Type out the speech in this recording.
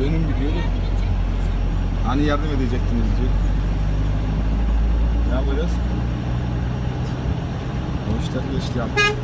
Dönüm gidiyordu. Hani yardım edecektiniz diyor. Ne yapacağız? O işler geçti artık.